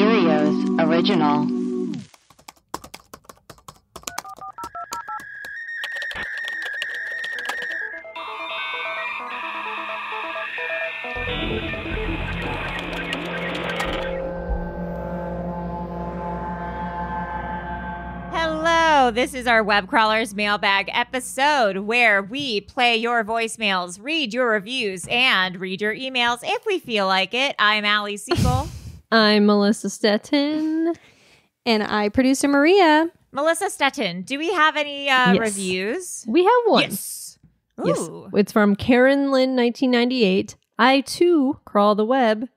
Earios Original. Hello, this is our Web Crawlers mailbag episode where we play your voicemails, read your reviews, and read your emails if we feel like it. I'm Ali Siegel. I'm Melissa Stetten. And I, producer Maria. Melissa Stetten, do we have any uh, Yes. reviews? We have one. Yes. Yes. It's from Karen Lynn, 1998. I too crawl the web.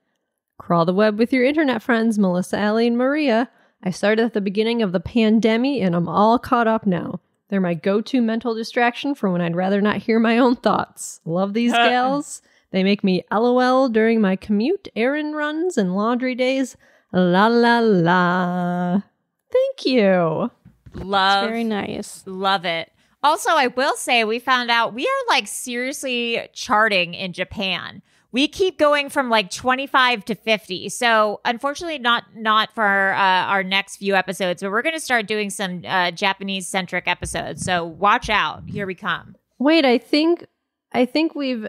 Crawl the web with your internet friends, Melissa, Ali, and Maria. I started at the beginning of the pandemic and I'm all caught up now. They're my go to mental distraction for when I'd rather not hear my own thoughts. Love these gals. They make me LOL during my commute, errand runs, and laundry days. La la la. Thank you. Love, Very nice. love it. Also, I will say we found out we are like seriously charting in Japan. We keep going from like 25 to 50. So, unfortunately not not for our, uh, our next few episodes, but we're going to start doing some uh, Japanese centric episodes. So, watch out. Here we come. Wait, I think I think we've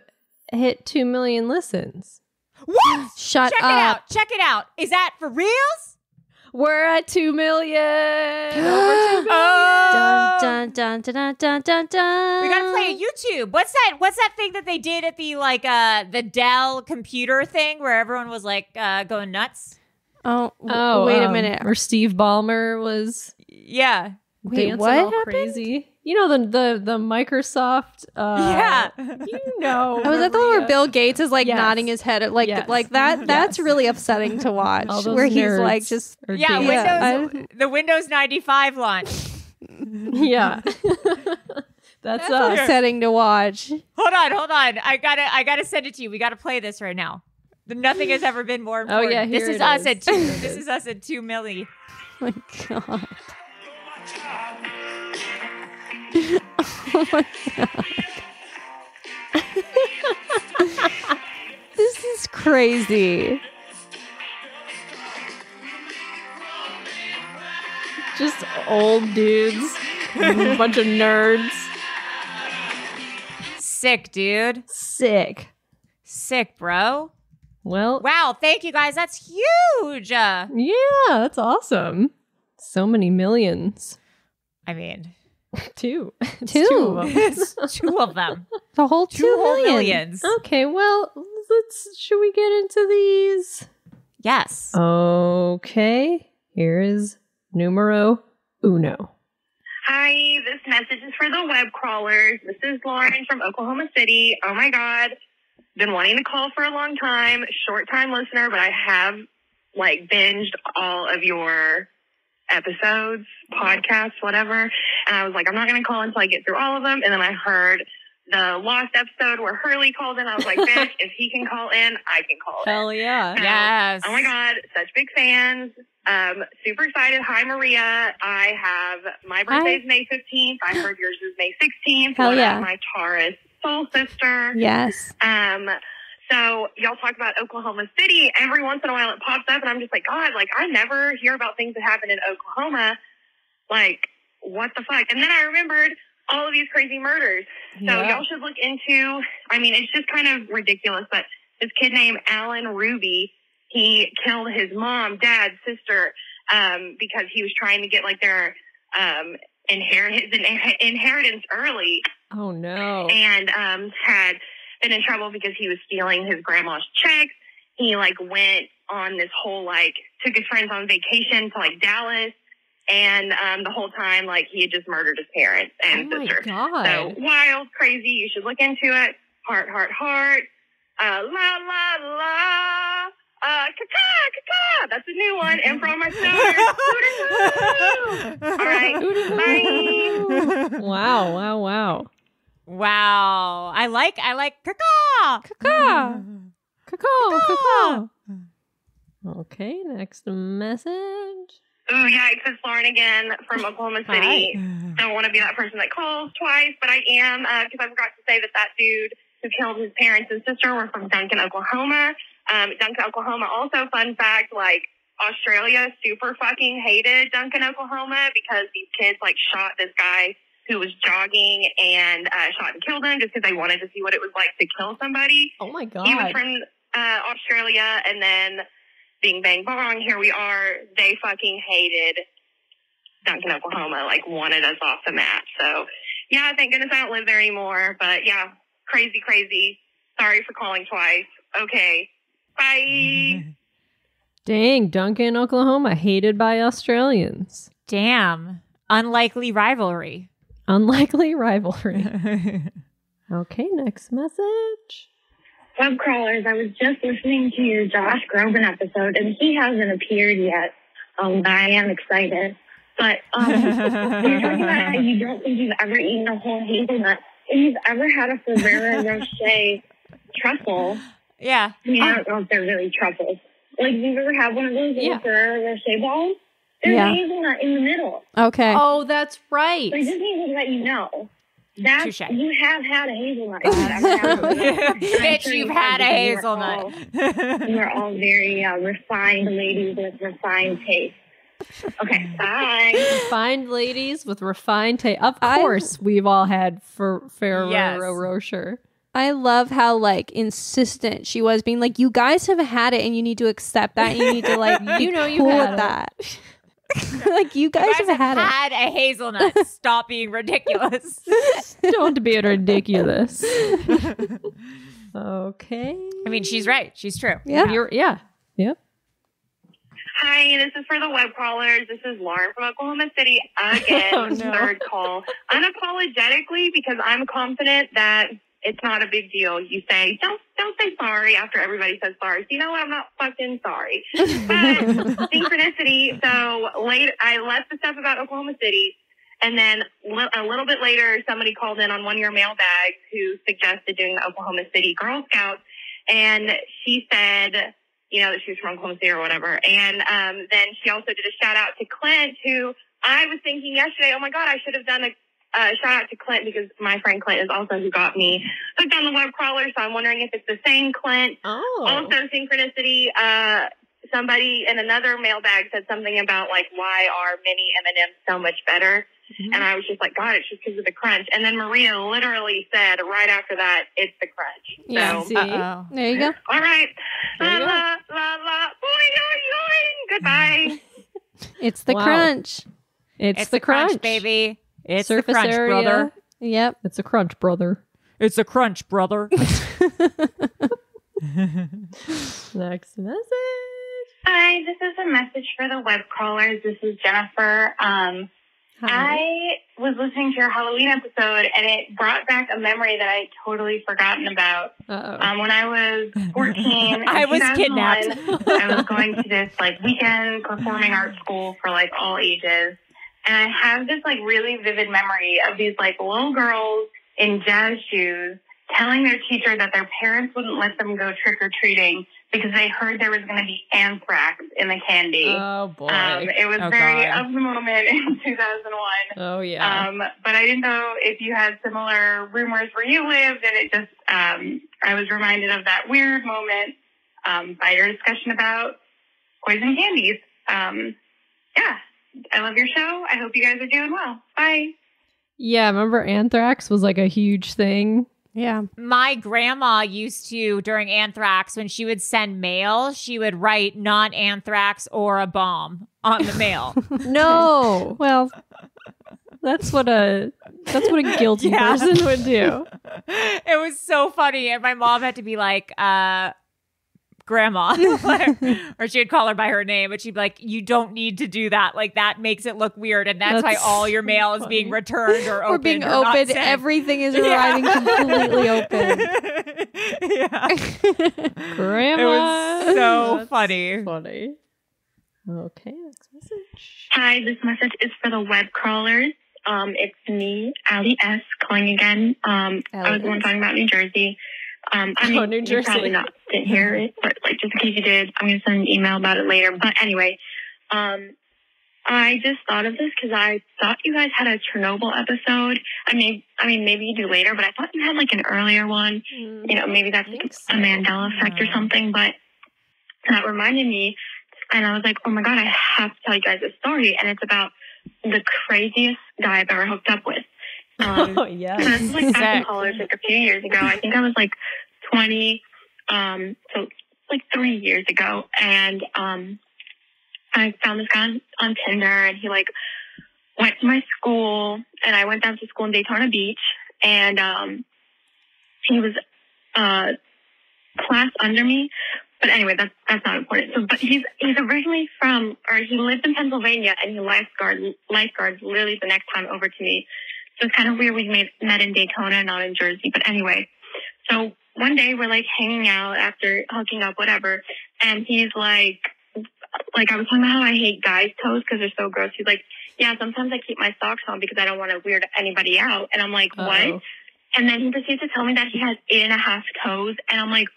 hit 2 million listens. What? Shut Check up. it out. Check it out. Is that for reals? We're at 2 million. Over 2 Oh. Dun, dun, dun, dun, dun, dun, dun. We gotta play YouTube. What's that? What's that thing that they did at the like uh the Dell computer thing where everyone was like uh going nuts? Oh, w- Oh, wait a um, minute. Where Steve Ballmer was Yeah. Wait, dancing what all happened? crazy. You know the the the Microsoft uh yeah. You know. Oh, was that the one where Bill Gates is like Yes. nodding his head, At, like Yes. like that? That's Yes. really upsetting to watch. Where he's like just Yeah, dancing. Yeah, the Windows 95 launch. Yeah. That's, that's upsetting to watch. Hold on, hold on. I gotta I gotta send it to you. We gotta play this right now. Nothing has ever been more Oh, important. yeah, this is us is. at two. This is us at two milli. Oh my god. Oh my god. this is crazy. Just old dudes. a bunch of nerds. Sick, dude. Sick. Sick, bro. Well, Wow, thank you guys. That's huge. Yeah, that's awesome. So many millions. I mean, Two. It's Two. two of 'em. it's two of them. The whole Two two whole million. millions. Okay, well, let's should we get into these? Yes. Okay. Here is numero uno. Hi, this message is for the web crawlers. This is Lauren from Oklahoma City. Oh my God. Been wanting to call for a long time. Short time listener, but I have like binged all of your episodes, podcasts, whatever. And I was like, I'm not going to call until I get through all of them. And then I heard the lost episode where Hurley called in. I was like, bitch, if he can call in, I can call in. Hell yeah. Yes. Oh my God, such big fans. Um, super excited. Hi, Maria. I have my birthday's May 15th. I heard yours is May 16th. Hell What yeah. My Taurus soul sister. Yes. Um, so y'all talk about Oklahoma City. Every once in a while it pops up and I'm just like, God, like I never hear about things that happen in Oklahoma. Like, what the fuck? And then I remembered all of these crazy murders. So Yeah. y'all should look into, I mean, it's just kind of ridiculous, but this kid named Alan Ruby, he killed his mom, dad, sister, um, because he was trying to get like their, um, inherit his inheritance early Oh no. and um, had been in trouble because he was stealing his grandma's checks. He like went on this whole like took his friends on vacation to like Dallas, and um, the whole time like he had just murdered his parents and oh my sister. god. So wild, crazy. You should look into it. Heart, heart, heart. Uh, la la la. Uh, caca. That's a new one. And from my stars. All right. Bye. wow, wow, wow. Wow. I like I like caca. Caca. Caca, Caca. caca. Okay, next message. Oh yikes, it's Lauren again from Oklahoma City. Don't want to be that person that calls twice, but I am because I forgot to say that that dude who killed his parents and sister were from Duncan, Oklahoma. Um, Duncan, Oklahoma. Also, fun fact, like Australia super fucking hated Duncan, Oklahoma because these kids like shot this guy who was jogging and uh, shot and killed him just because they wanted to see what it was like to kill somebody. Oh my god! He was from uh, Australia, and then Bing Bang Bong, here we are. They fucking hated Duncan, Oklahoma, like wanted us off the map. So, yeah, thank goodness I don't live there anymore. But yeah, crazy, crazy. Sorry for calling twice. Okay, bye. Dang, Duncan, Oklahoma, hated by Australians. Damn. Unlikely rivalry. Unlikely rivalry. Okay, next message. Web crawlers, I was just listening to your Josh Groban episode, and he hasn't appeared yet. Um, but I am excited. But um, you're talking about how you don't think you've ever eaten a whole hazelnut. If you've ever had a Ferrero Rocher truffle, yeah. I mean, I don't know if they're really truffles. Like, if you've ever had one of those little Yeah. Ferrero Rocher balls, there's Yeah. a hazelnut in the middle. Okay. Oh, that's right. So I just need to let you know. That Touche. you have had a hazelnut. you've ever had one. I'm Bitch, sure you've you had a have because you are all- hazelnut. You are all very uh, refined ladies with refined taste. Okay, bye. Refined ladies with refined taste. Of I- course, we've all had for Ferrero Yes. Rocher. I love how like insistent she was being like, you guys have had it and you need to accept that. You need to like You you know know you've cool had with it. that. like you guys, You have had it. had a hazelnut. Stop being ridiculous. Don't be ridiculous. okay. I mean, she's right. She's true. Yeah. You're, yeah. Yep. Hi, this is for the web crawlers. This is Lauren from Oklahoma City again. Oh, no. Third call. Unapologetically, because I'm confident that it's not a big deal. You say, don't don't say sorry after everybody says sorry. So you know what? I'm not fucking sorry. But synchronicity. So late, I left the stuff about Oklahoma City, and then a little bit later, somebody called in on one of your mailbags who suggested doing the Oklahoma City Girl Scouts, and she said, you know, that she was from Oklahoma City or whatever. And um, then she also did a shout out to Clint, who I was thinking yesterday, oh my god, I should have done a. Uh, shout out to Clint because my friend Clint is also who got me hooked on the web crawler. So I'm wondering if it's the same Clint Oh. also, synchronicity. Uh, somebody in another mailbag said something about like why are mini M and M's so much better, and I was just like, God, it's just because of the crunch. And then Maria literally said right after that, it's the crunch. Yeah. So, See? Uh-oh. There you go. all right, There la you go. la la la, boing boing boing. Goodbye. It's the Wow. crunch. It's, It's the crunch. baby. It's Surface the crunch, area. brother. Yep. It's a crunch, brother. It's a crunch, brother. Next message. Hi, this is a message for the web crawlers. This is Jennifer. Um, I was listening to your Halloween episode, and it brought back a memory that I totally forgotten about. Um, when I was 14, I was 2001, kidnapped. I was going to this like weekend performing arts school for like all ages. And I have this like really vivid memory of these like little girls in jazz shoes telling their teacher that their parents wouldn't let them go trick or treating because they heard there was going to be anthrax in the candy. oh, boy. um, it was Oh, very God. of the moment in 2001. oh, yeah. Um, but I didn't know if you had similar rumors where you lived, and it just um, I was reminded of that weird moment um, by your discussion about poison candies. Um, yeah, I love your show. I hope you guys are doing well. Bye. yeah, remember anthrax was like a huge thing? Yeah. My grandma used to, during anthrax, when she would send mail, she would write non anthrax or a bomb on the mail. No. Well, That's what a that's what a guilty Yeah. person would do. it was so funny. And my mom had to be like, uh, grandma or she would call her by her name but she'd be like you don't need to do that like that makes it look weird and that's, That's why all your mail is being returned or we're opened being or open. Everything is Yeah. arriving completely open. yeah Grandma. it was so That's funny funny. Okay, next message. Hi, this message is for the web crawlers. Um, it's me, Ali S, calling again. Um, I was the one talking about New Jersey. Um, I Oh, mean, New you Jersey. probably not didn't hear it, but like just in case you did, I'm gonna send an email about it later. But anyway, um, I just thought of this because I thought you guys had a Chernobyl episode. I mean, I mean, maybe you do later, but I thought you had like an earlier one. You know, maybe that's think a Mandela effect or something. But that reminded me. and I was like, oh my God, I have to tell you guys a story. And it's about the craziest guy I've ever hooked up with. Um, oh yeah. this was like back in college, like a few years ago. I think I was like 20, um, so like three years ago. And um, I found this guy on, on Tinder, and he like went to my school, and I went down to school in Daytona Beach, and um, he was uh, class under me. But anyway, that's that's not important. So, but he's he's originally from, or he lived in Pennsylvania, and he lifeguard lifeguards literally the next time over to me. So it's kind of weird we made, met in Daytona, not in Jersey. But anyway, so one day we're like hanging out after hooking up, whatever, and he's like, like I was talking about how I hate guys' toes because they're so gross. He's like, yeah, sometimes I keep my socks on because I don't want to weird anybody out. And I'm like, what? Uh-oh. And then he proceeds to tell me that he has eight and a half toes, and I'm like,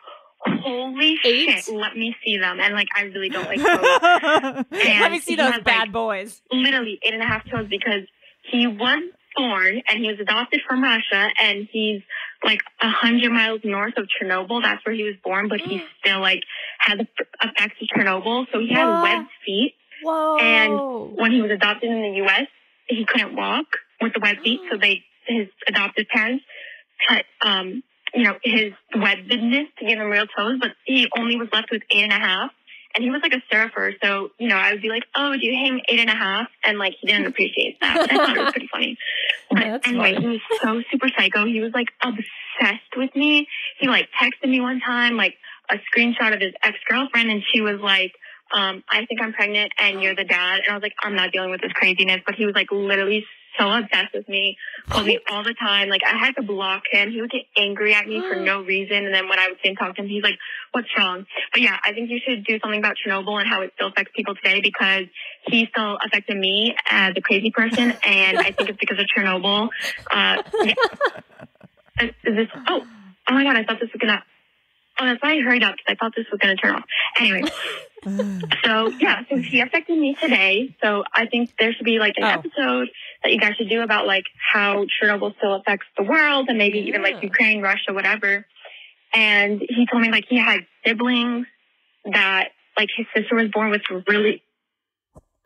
holy Eight? shit, let me see them. And like, I really don't like toes. Let me see those has, bad like- boys. literally eight and a half toes because he was born and he was adopted from Russia and he's like a hundred miles north of Chernobyl. That's where he was born, but he still like had the effects of Chernobyl. So he had What? webbed feet. Whoa. And when he was adopted in the U.S., he couldn't walk with the webbed feet. So they, his adopted parents cut, um, you know, his webbedness to give him real toes, but he only was left with eight and a half. And he was like a surfer. So, you know, I would be like, oh, do you hang eight and a half? And like, he didn't appreciate that. But I thought it was pretty funny. But That's anyway, funny. he was so super psycho. He was like obsessed with me. He like texted me one time, like a screenshot of his ex girlfriend, and she was like, um, I think I'm pregnant and you're the dad. And I was like, I'm not dealing with this craziness. But he was like literally so obsessed with me, called me all the time. Like I had to block him. He would get angry at me for no reason. And then when I would say and talk to him, he's like, what's wrong? But yeah, I think you should do something about Chernobyl and how it still affects people today because he still affected me as a crazy person. And I think it's because of Chernobyl. Uh, yeah. Is is this, oh, oh my God, I thought this was gonna, oh, that's why I hurried up because I thought this was gonna turn off. Anyway. So yeah, so he affected me today. So I think there should be like an Oh. episode that you guys should do about like how Chernobyl still affects the world and maybe even like Ukraine, Russia, whatever. And he told me like he had siblings that like his sister was born with really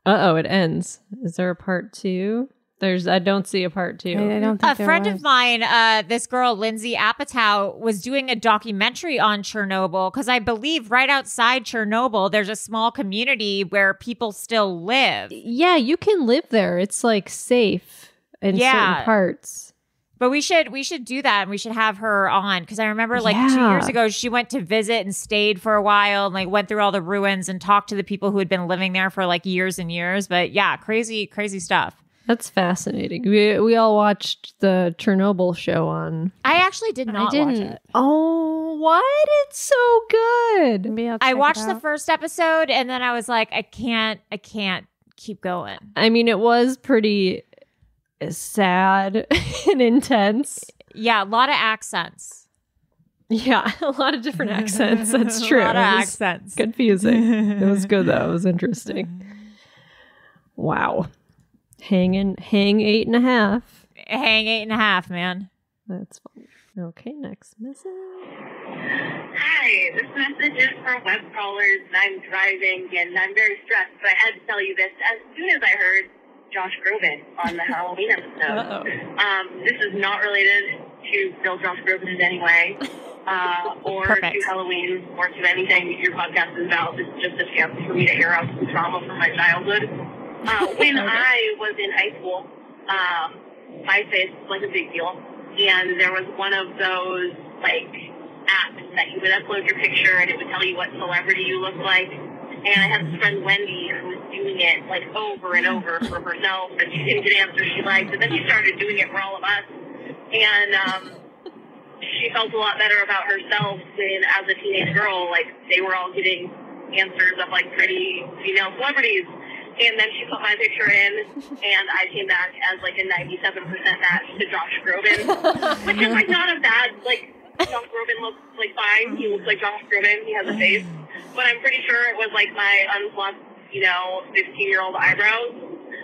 Uh oh, it ends. Is there a part two? There's I don't see a part two. I don't think A there friend was. of mine, uh, this girl, Lindsay Apatow, was doing a documentary on Chernobyl because I believe right outside Chernobyl, there's a small community where people still live. Yeah, you can live there. It's like safe in Yeah. certain parts. But we should we should do that and we should have her on because I remember like two years ago she went to visit and stayed for a while and like went through all the ruins and talked to the people who had been living there for like years and years. But yeah, crazy crazy stuff. That's fascinating. We we all watched the Chernobyl show on. I actually did not watch didn't. it. Oh, what? It's so good. Maybe I'll I check it watched the out. first episode and then I was like, I can't, I can't keep going. I mean, it was pretty sad and intense. Yeah, a lot of accents. Yeah, a lot of different accents. That's true. a lot of It was accents. Confusing. it was good though. It was interesting. Wow. Hanging, hang eight and a half. Hang eight and a half, man. That's fun. Okay, next message. Hi, this message is for web crawlers, and I'm driving, and I'm very stressed, but I had to tell you this as soon as I heard Josh Groban on the Halloween episode. Uh-oh. Um, this is not related to Bill Josh Groban in any way, uh, or Perfect. to Halloween, or to anything your podcast is about. This is just a chance for me to air out some trauma from my childhood. Uh, when I was in high school, um, MySpace was like a big deal, and there was one of those like apps that you would upload your picture and it would tell you what celebrity you look like. And I had this friend Wendy who was doing it like over and over for herself, and she didn't get answers she liked, and then she started doing it for all of us. And um, she felt a lot better about herself when, as a teenage girl, like they were all getting answers of like pretty female celebrities. And then she put my picture in, and I came back as like a 97% match to Josh Groban, which is like not a bad like. Josh Groban looks like fine. He looks like Josh Groban. He has a face, but I'm pretty sure it was like my unplugged, you know, 15 year old eyebrows.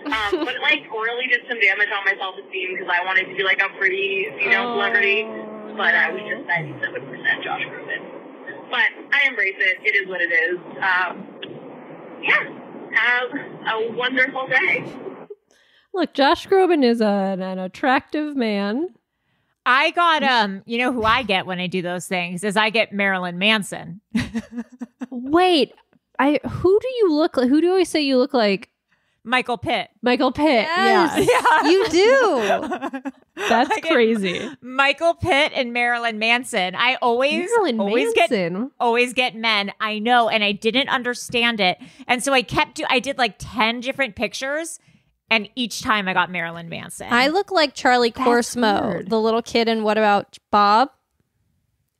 Um, but it like really did some damage on my self esteem because I wanted to be like a pretty female celebrity, but I was just 97% Josh Groban. But I embrace it. It is what it is. Um, yeah, have a wonderful day. Look, Josh Groban is an, an attractive man. I got um, you know who I get when I do those things is I get Marilyn Manson. Wait, I who do you look like? Who do I say you look like? Michael Pitt. Michael Pitt. Yes. Yeah. You do. That's I get crazy. Michael Pitt and Marilyn Manson. I always Marilyn always get Manson. always get men. I know, and I didn't understand it, and so I kept. Do- I did like ten different pictures, and each time I got Marilyn Manson. I look like Charlie That's Korsmo, weird. the little kid in What About Bob?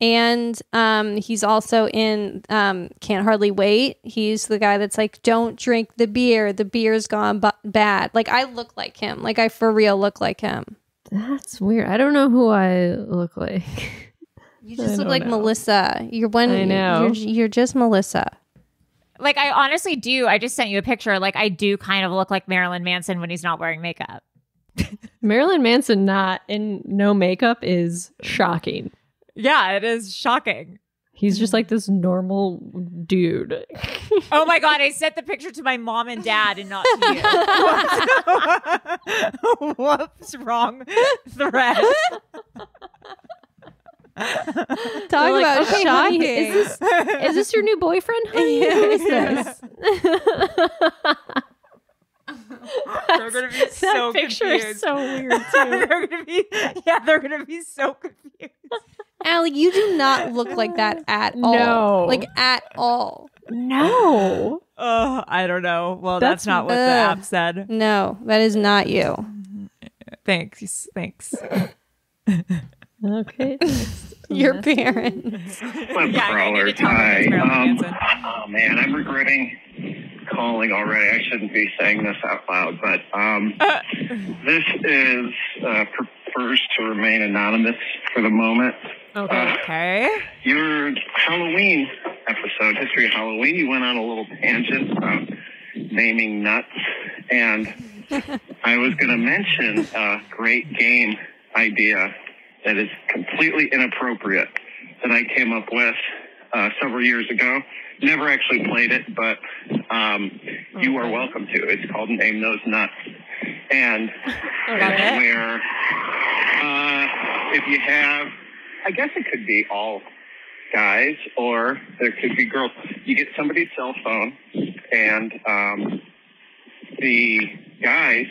And um, he's also in um, Can't Hardly Wait. He's the guy that's like, don't drink the beer. The beer's gone bu- bad. Like, I look like him. Like, I for real look like him. That's weird. I don't know who I look like. You I just look like know. Melissa. You're one. I know. You're, you're just Melissa. like I honestly do. I just sent you a picture. Like I do kind of look like Marilyn Manson when he's not wearing makeup. Marilyn Manson not in no makeup is shocking. Yeah, it is shocking. He's just like this normal dude. Oh my god, I sent the picture to my mom and dad and not to you. Whoops, wrong thread. Talk We're like, about okay, shocking. honey, is this is this your new boyfriend? Honey? Who is this? They're gonna be so that picture confused. is so weird too. they're gonna be yeah, they're gonna be so confused. Ali, you do not look like that at all. No. Like, at all. no. Oh, I don't know. Well, That's- that's, not what the app said. No, that is not you. Thanks, thanks. Okay. Your parents. Web Yeah, I need to crawlers. tell them Hi. Um, oh man, I'm regretting calling already. I shouldn't be saying this out loud, but um, Uh, this is uh, prefers to remain anonymous for the moment. Okay. okay. Your Halloween episode, History of Halloween, you went on a little tangent about naming nuts, and I was going to mention a great game idea that is completely inappropriate that I came up with uh, several years ago. Never actually played it, but um, you are welcome to. It's called Name Those Nuts, and it's it. where uh, if you have, I guess it could be all guys or there could be girls. You get somebody's cell phone, and um, the guys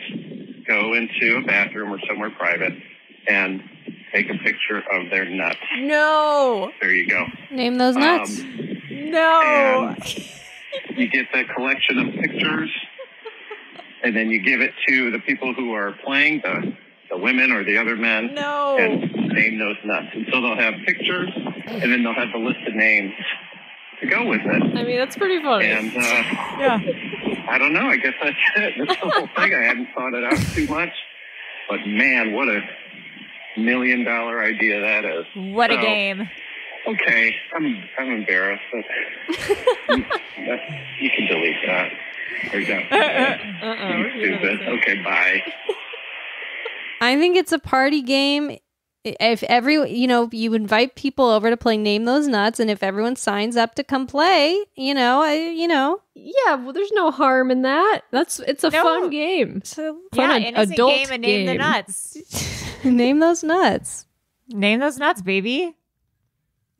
go into a bathroom or somewhere private and take a picture of their nuts. No. There you go. Name those nuts. Um, No. you get the collection of pictures, and then you give it to the people who are playing, the, the women or the other men, No. and name those nuts. And so they'll have pictures, and then they'll have the list of names to go with it. I mean, that's pretty funny. And uh, Yeah. I don't know. I guess that's it. That's the whole thing. I hadn't thought it out too much, but man, what a million dollar idea that is. What a game. Okay, I'm I'm embarrassed. But you, you can delete that. Or don't. Uh-uh. You stupid. Okay, bye. I think it's a party game. If every, you know, you invite people over to play Name Those Nuts, and if everyone signs up to come play, you know, I, you know, Yeah, well, there's no harm in that. That's it's a No. fun game. so Yeah, Fun ad- adult game and name the nuts. name those nuts. Name those nuts, baby.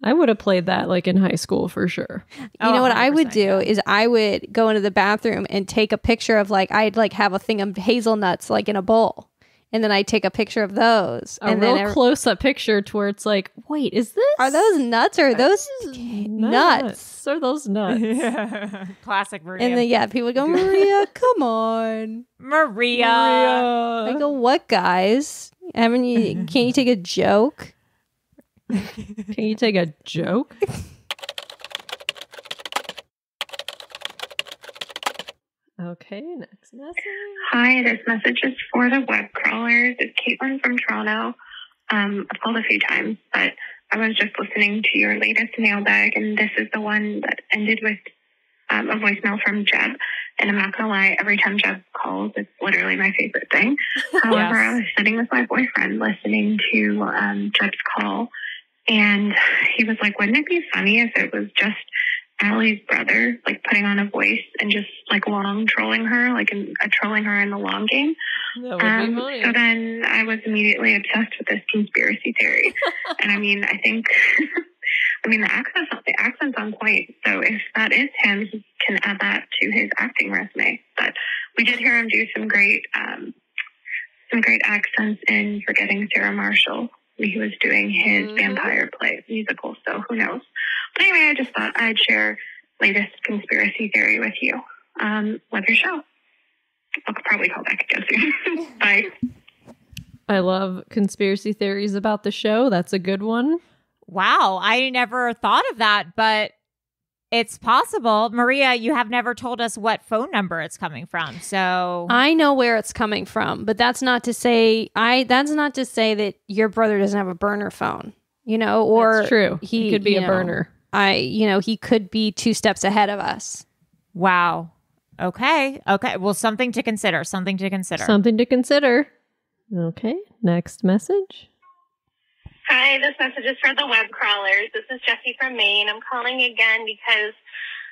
I would have played that like in high school for sure. You Oh, know what I would do yeah. is I would go into the bathroom and take a picture of like I'd like have a thing of hazelnuts like in a bowl, and then I take a picture of those, A and real then ev- close up picture to where it's like, wait, is this are those nuts or are those This is nuts? Are those nuts? Yeah. Classic Maria. And then yeah, people go Maria, come on. Maria. I go, what guys? Haven't you? Can't you take a joke? Can you take a joke? Okay, next message. Hi, this message is for the web crawlers. It's Caitlin from Toronto. Um, I've called a few times, but I was just listening to your latest mailbag, and this is the one that ended with um, a voicemail from Jeb. And I'm not gonna lie, every time Jeb calls, it's literally my favorite thing. However, I was sitting with my boyfriend listening to um, Jeb's call, and he was like, "Wouldn't it be funny if it was just Ali's brother, like putting on a voice and just like long trolling her, like in, uh, trolling her in the long game. That would be Um, so then I was immediately obsessed with this conspiracy theory. and I mean, I think, I mean, the accent's, the accent's on point. So if that is him, he can add that to his acting resume. But we did hear him do some great, um, some great accents in Forgetting Sarah Marshall. He was doing his Mhm. vampire play musical, so who knows? But anyway, I just thought I'd share latest conspiracy theory with you. Um, love your show. I'll probably call back again soon. Bye. I love conspiracy theories about the show. That's a good one. Wow, I never thought of that, but it's possible. Maria, you have never told us what phone number it's coming from. So I know where it's coming from, but that's not to say I. That's not to say that your brother doesn't have a burner phone. You know, or That's true. He, he could be a know, burner. I. You know, he could be two steps ahead of us. wow. Okay. Okay. Well, something to consider. Something to consider. Something to consider. Okay, next message. Hi, this message is for the web crawlers. This is Jessie from Maine. I'm calling again because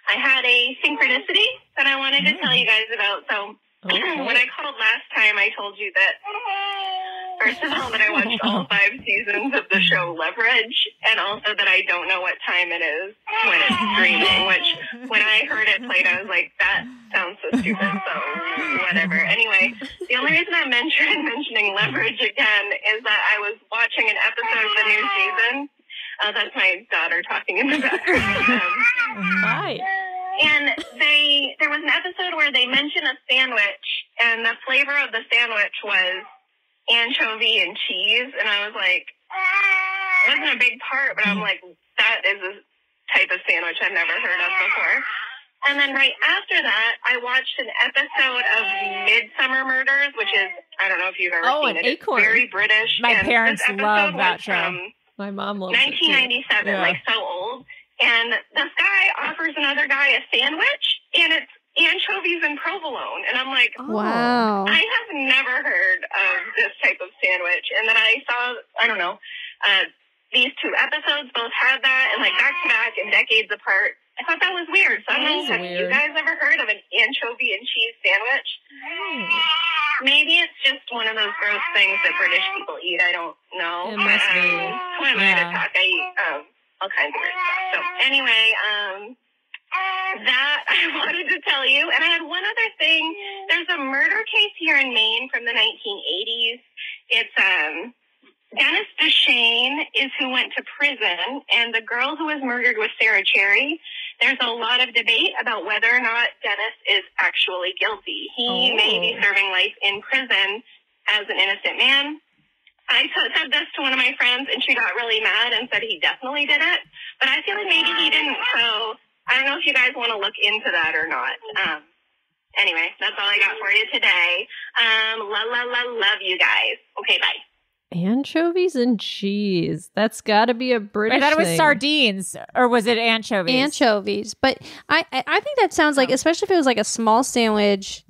I had a synchronicity that I wanted to mm. tell you guys about. So when I called last time, I told you that first of all that I watched all five seasons of the show Leverage, and also that I don't know what time it is when it's streaming. Which when I heard it played, I was like, that sounds so stupid. So whatever. Anyway, the only reason I'm mention, mentioning Leverage again is that I was watching an episode of the new season. Uh, that's my daughter talking in the background. Um, Hi. and they there was an episode where they mentioned a sandwich, and the flavor of the sandwich was anchovy and cheese, and I was like, ah. it wasn't a big part, but I'm like, that is a type of sandwich I've never heard of before. And then right after that, I watched an episode of Midsomer Murders, which is I don't know if you've ever Oh, seen an it. It's Acorn. very British. My and parents love that show. From My mom loves it. too. 1997, Yeah. like so old. And this guy offers another guy a sandwich, and it's anchovies and provolone. And I'm like, Oh. Wow. I have never heard of this type of sandwich. And then I saw, I don't know, uh, these two episodes both had that, and like back to back and decades apart. I thought that was weird. So I That don't is know, have you guys ever heard of an anchovy and cheese sandwich? Maybe it's just one of those gross things that British people eat. I don't know. It must be. Um, who am I to Yeah. talk? I eat um, all kinds of weird stuff. So anyway, um, that I wanted to tell you. And I had one other thing. There's a murder case here in Maine from the 1980s. It's um, Dennis Dechaine is who went to prison, and the girl who was murdered was Sarah Cherry. There's a lot of debate about whether or not Dennis is actually guilty. He may be Oh. serving life in prison as an innocent man. I t- said this to one of my friends, and she got really mad and said he definitely did it. But I feel like maybe he didn't. So I don't know if you guys want to look into that or not. Um, anyway, that's all I got for you today. Um, la la la, love you guys. Okay, bye. Anchovies and cheese. That's got to be a British. I thought it was thing. sardines, or was it anchovies? anchovies. But I, I I think that sounds like, especially if it was like a small sandwich,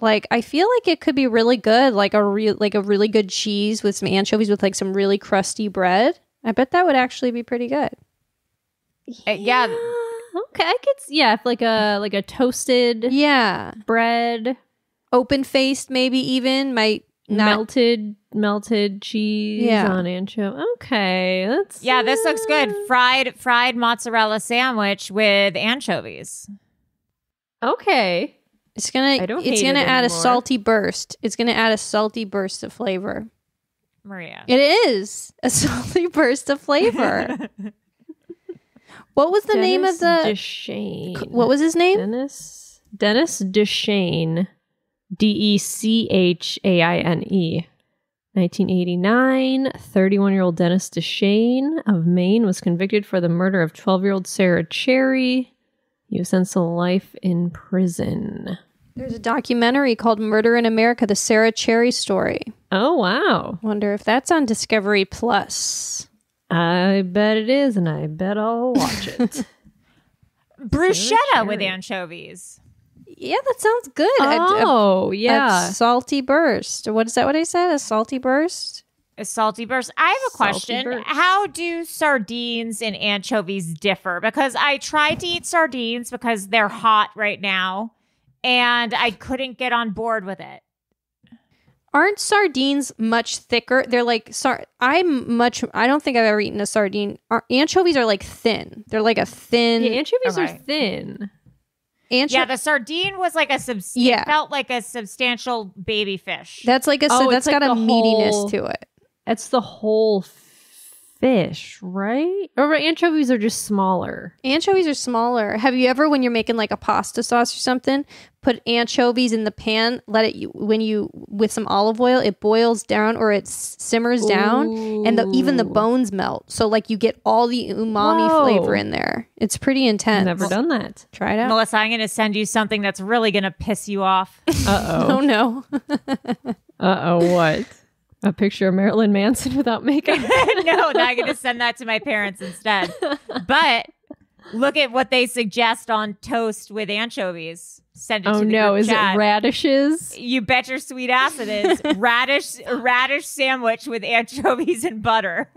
like I feel like it could be really good, like a real like a really good cheese with some anchovies with like some really crusty bread. I bet that would actually be pretty good. Uh, yeah. Okay, I could. s- Yeah, if like a like a toasted Yeah, bread, open faced maybe even might not. melted melted cheese Yeah. on anchovy. Okay, that's Yeah, this looks good. uh, Fried fried mozzarella sandwich with anchovies. Okay, It's gonna I don't it's hate gonna it add a salty burst. It's gonna add a salty burst of flavor. Maria. It is a salty burst of flavor. what was the name of Dennis the? Dechaine. what was his name? Dennis Dennis Dechaine, D E C H A I N E. 1989, 31 year old Dennis Dechaine of Maine was convicted for the murder of 12 year old Sarah Cherry. He was sentenced to life in prison. There's a documentary called Murder in America: The Sarah Cherry Story. Oh, wow. Wonder if that's on Discovery Plus. I bet it is, and I bet I'll watch it. Bruschetta with anchovies. Yeah, that sounds good. A- a- oh, a yeah. salty burst. What is that? What I said? A salty burst. A salty burst. I have a question. How do sardines and anchovies differ? Because I tried to eat sardines because they're hot right now, and I couldn't get on board with it. Aren't sardines much thicker? They're like sar. I'm much. I don't think I've ever eaten a sardine. Our anchovies are like thin. They're like a thin. Yeah, anchovies Okay. are thin. ancho- yeah, the sardine was like a sub- Yeah. it felt like a substantial baby fish. that's like a. Oh, that's got like a meatiness whole- to it. It's the whole fish, right? Or anchovies are just smaller. Anchovies are smaller. Have you ever, when you're making like a pasta sauce or something, put anchovies in the pan, let it, when you, with some olive oil, it boils down or it s- simmers down and the, even the bones melt. So like you get all the umami Whoa. flavor in there. It's pretty intense. Never done that. Try it out. Melissa, I'm going to send you something that's really going to piss you off. Uh Oh oh. no. uh oh. What? A picture of Marilyn Manson without makeup. no, I'm going to send that to my parents instead. But look at what they suggest on toast with anchovies. Send it oh to the no! Is chat. it radishes? You bet your sweet ass it is radish radish sandwich with anchovies and butter.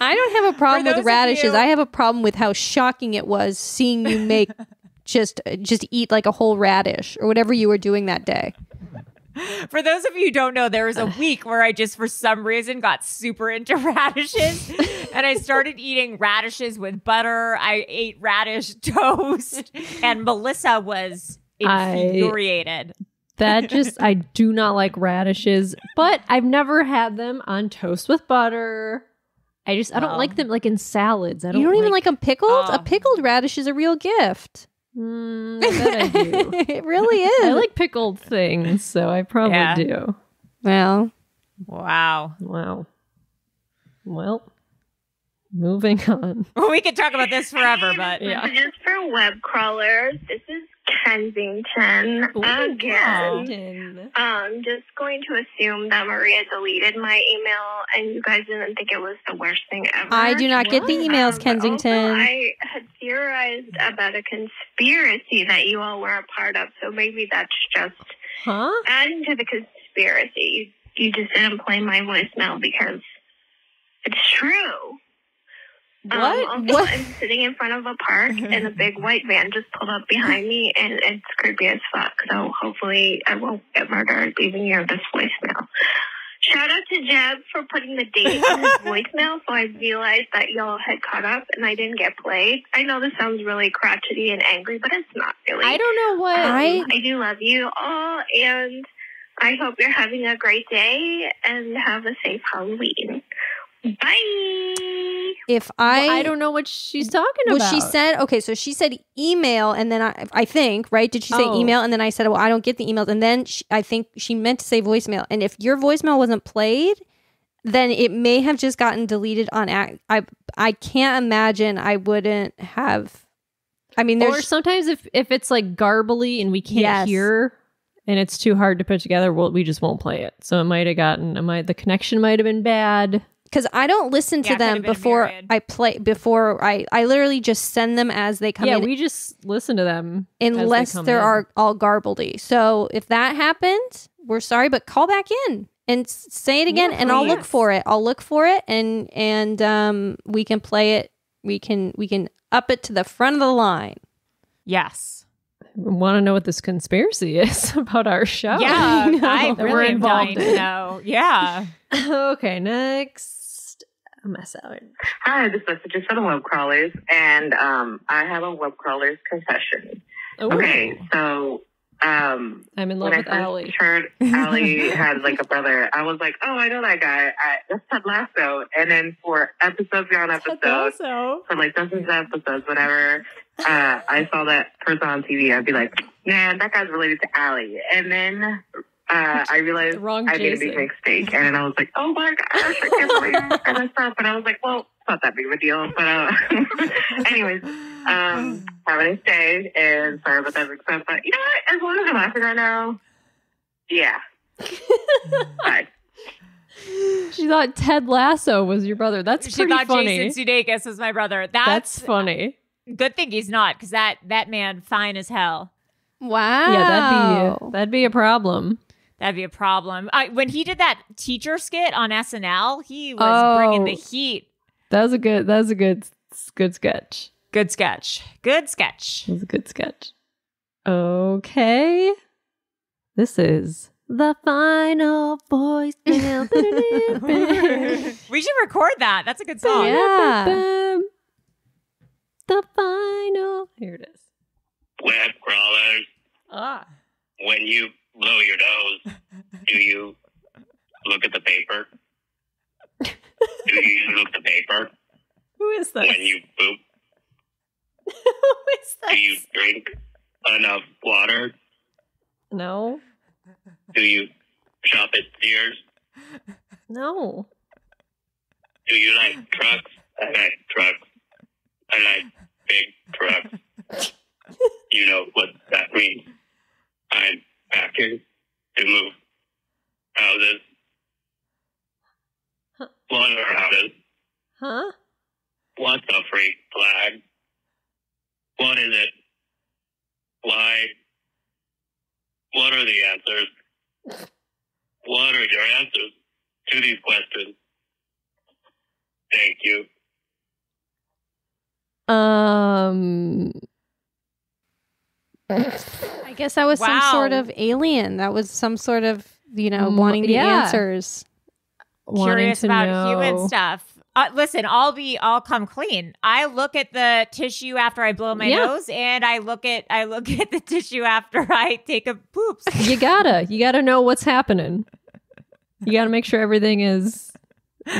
I don't have a problem with radishes. you- I have a problem with how shocking it was seeing you make just just eat like a whole radish or whatever you were doing that day. For those of you who don't know, there was a week where I just for some reason got super into radishes and I started eating radishes with butter. I ate radish toast and Melissa was I- infuriated. That just I do not like radishes, but I've never had them on toast with butter. I just I don't Well. like them like in salads. I don't You don't even like them pickled? Oh. A pickled radish is a real gift. Mm, I do. it really is. I like pickled things, so I probably Yeah. do. well, Wow. Wow. Well, moving on. We could talk about this forever, but yeah. message is for web crawlers. This is Kensington again. Um, I'm just going to assume that Maria deleted my email and you guys didn't think it was the worst thing ever. I do not get the emails, Um, Kensington. I had theorized about a conspiracy that you all were a part of, so maybe that's just Huh? adding to the conspiracy. You just didn't play my voicemail because it's true. What? Um, also, What? I'm sitting in front of a park and a big white van just pulled up behind me and it's creepy as fuck. So hopefully I won't get murdered leaving you this voicemail. Shout out to Jeb for putting the date in his voicemail so I realized that y'all had caught up and I didn't get played. I know this sounds really crotchety and angry, but it's not really. I don't know what I- Um, I do love you all, and I hope you're having a great day and have a safe Halloween. Bye. If I I don't know what she's talking well, about. she said okay. So she said email, and then I, I think right. Did she say Oh. email? And then I said, well, I don't get the emails. And then she, I think she meant to say voicemail. And if your voicemail wasn't played, then it may have just gotten deleted on act. I I can't imagine I wouldn't have. I mean, or there's sometimes if if it's like garbly and we can't Yes. hear and it's too hard to put together, well, we just won't play it. So it might have gotten, it might the connection might have been bad. Because I don't listen to Yeah, them have been a before. I play. Before I I literally just send them as they come yeah, in. Yeah, we just listen to them as they unless come there in. are all garbledy. So if that happened, we're sorry, but call back in and say it again, Yeah, and I'll look for it. I'll look for it, and and um, we can play it. We can we can up it to the front of the line. yes. want to know what this conspiracy is about our show. Yeah, know. I That we're really am dying involved to in. know. Yeah. okay, next mess out. Hi, this message is for the web crawlers, and um, I have a web crawler's confession. Ooh, Okay, so um, I'm in love when I with first Ali. heard Ali had like a brother, I was like, oh, I know that guy. I, that's Ted Lasso. And then for episodes beyond episodes, for like dozens of episodes, whenever uh, I saw that person on TV, I'd be like, man, that guy's related to Ali. And then uh, I realized Wrong I made a big mistake, and then I was like, "Oh my gosh, I can't believe I messed up." But I was like, "Well, it's not that big of a deal." But uh, anyways, um, have a nice day, and sorry about that mix up. But you know what? As long as I'm laughing right now, yeah. Bye. She thought Ted Lasso was your brother. That's she pretty thought funny. Jason Sudeikis was my brother. That's, That's funny. good thing he's not, because that that man fine as hell. Wow. Yeah, that'd be that'd be a problem. That'd be a problem. I, when he did that teacher skit on SNL, he was bringing the Oh. heat. That was a good. That was a good. Good sketch. Good sketch. Good sketch. That was a good sketch. Okay. This is the final voicemail. we should record that. That's a good song. Yeah. The final. Here it is. web crawlers, Ah. when you blow your nose, do you look at the paper? Do you look at the paper Who is this? when you poop? Who is that? Do you drink enough water? No. Do you shop at Sears? No. Do you like trucks? I like trucks. I like big trucks. you know what that means. I'm packing to move houses. What are houses? Huh? What's a freak flag? What is it? Why? What are the answers? What are your answers to these questions? Thank you. Um. I guess that was some sort of alien. That was some sort of, you know, Mm, wanting the yeah. answers. wanting Curious to about know- human stuff. Uh, listen, I'll be, I'll come clean. I look at the tissue after I blow my Yeah. nose, and I look at, I look at the tissue after I take a poops. You gotta. You gotta know what's happening. You gotta make sure everything is.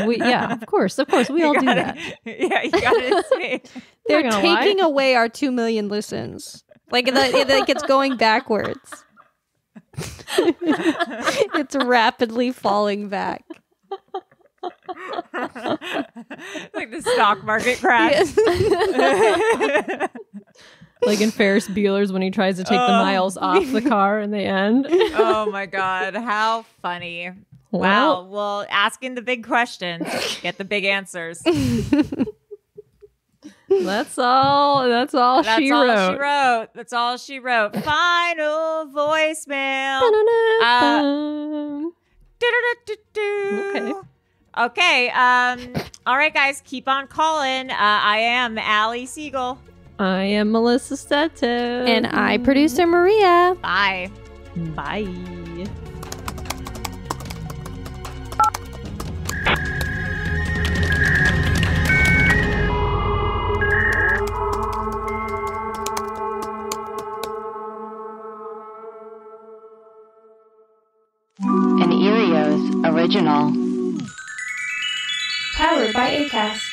We, yeah, of course, of course, we You all do gotta- that. Yeah, you gotta say. They're gonna lie. taking away our 2 million listens. Like, the, like it's going backwards. it's rapidly falling back. like the stock market crash. Like in Ferris Bueller's when he tries to take the Oh. miles off the car in the end. oh my god, how funny! Wow. Well, asking the big questions, get the big answers. That's all. That's all That's she all wrote. she wrote. That's all she wrote. Final voicemail. Uh. Okay. Okay. Um. All right, guys, keep on calling. Uh, I am Ali Siegel. I am Melissa Stetten. And I, producer Maria. Bye. Bye. Original. Powered by ACAST.